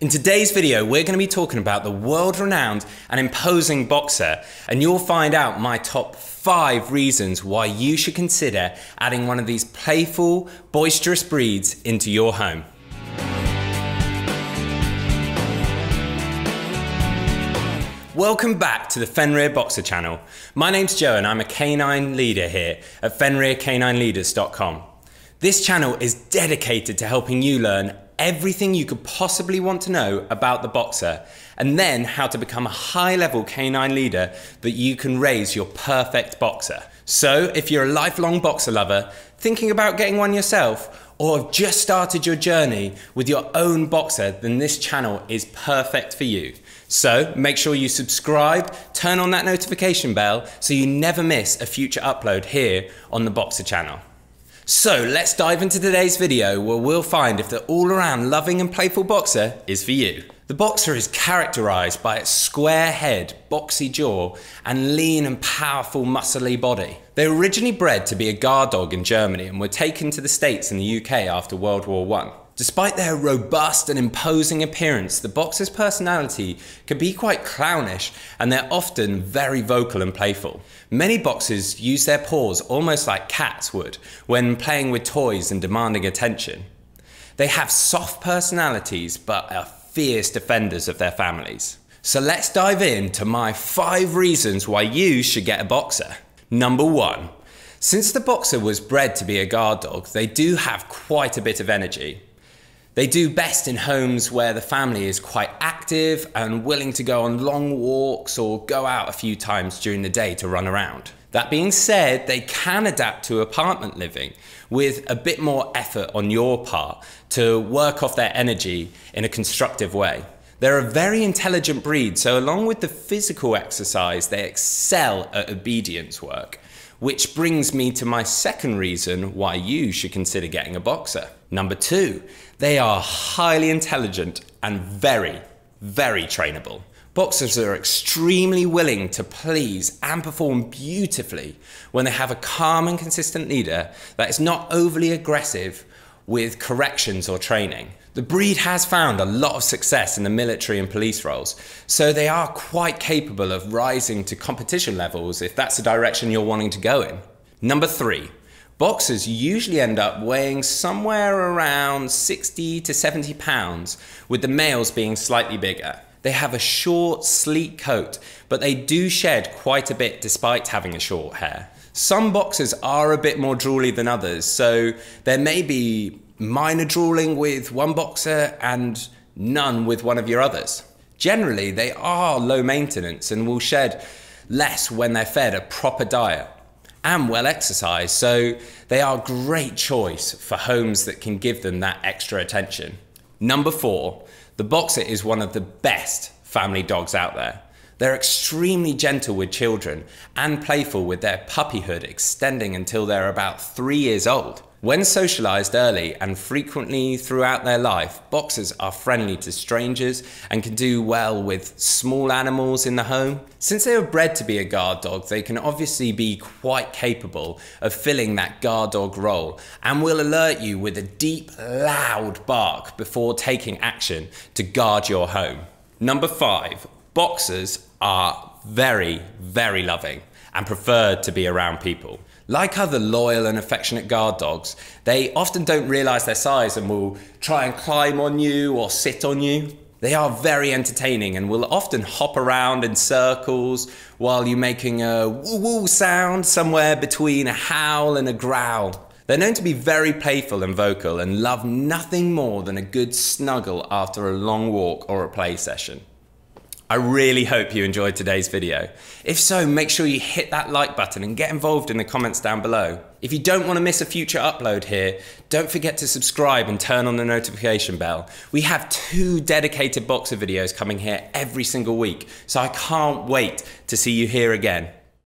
In today's video, we're going to be talking about the world renowned and imposing boxer, and you'll find out my top five reasons why you should consider adding one of these playful, boisterous breeds into your home. Welcome back to the Fenrir Boxer channel. My name's Joe and I'm a canine leader here at FenrirCanineLeaders.com. This channel is dedicated to helping you learn everything you could possibly want to know about the boxer and then how to become a high level canine leader that you can raise your perfect boxer. So, if you're a lifelong boxer lover, thinking about getting one yourself, or have just started your journey with your own boxer, then this channel is perfect for you. So make sure you subscribe, turn on that notification bell so you never miss a future upload here on the Boxer channel. So let's dive into today's video where we'll find if the all-around loving and playful boxer is for you. The boxer is characterized by its square head, boxy jaw, and lean and powerful muscly body. They were originally bred to be a guard dog in Germany and were taken to the States and the UK after World War I. Despite their robust and imposing appearance, the boxer's personality can be quite clownish and they're often very vocal and playful. Many boxers use their paws almost like cats would when playing with toys and demanding attention. They have soft personalities but are fierce defenders of their families. So let's dive into my five reasons why you should get a boxer. Number one, since the boxer was bred to be a guard dog, they do have quite a bit of energy. They do best in homes where the family is quite active and willing to go on long walks or go out a few times during the day to run around. That being said, they can adapt to apartment living with a bit more effort on your part to work off their energy in a constructive way. They're a very intelligent breed, so along with the physical exercise, they excel at obedience work. Which brings me to my second reason why you should consider getting a boxer. Number two, they are highly intelligent and very, very trainable. Boxers are extremely willing to please and perform beautifully when they have a calm and consistent leader that is not overly aggressive with corrections or training. The breed has found a lot of success in the military and police roles, so they are quite capable of rising to competition levels if that's the direction you're wanting to go in. Number three, boxers usually end up weighing somewhere around 60 to 70 pounds, with the males being slightly bigger. They have a short, sleek coat, but they do shed quite a bit despite having a short hair. Some boxers are a bit more drooly than others, so there may be minor drooling with one boxer and none with one of your others. Generally, they are low maintenance and will shed less when they're fed a proper diet and well exercised, so they are a great choice for homes that can give them that extra attention. Number four, the boxer is one of the best family dogs out there. They're extremely gentle with children and playful with their puppyhood extending until they're about three years old. When socialized early and frequently throughout their life, boxers are friendly to strangers and can do well with small animals in the home. Since they were bred to be a guard dog, they can obviously be quite capable of filling that guard dog role and will alert you with a deep, loud bark before taking action to guard your home. Number five, boxers are very, very loving and prefer to be around people. Like other loyal and affectionate guard dogs, they often don't realize their size and will try and climb on you or sit on you. They are very entertaining and will often hop around in circles while you're making a woo woo sound somewhere between a howl and a growl. They're known to be very playful and vocal and love nothing more than a good snuggle after a long walk or a play session. I really hope you enjoyed today's video. If so, make sure you hit that like button and get involved in the comments down below. If you don't want to miss a future upload here, don't forget to subscribe and turn on the notification bell. We have two dedicated boxer videos coming here every single week, so I can't wait to see you here again.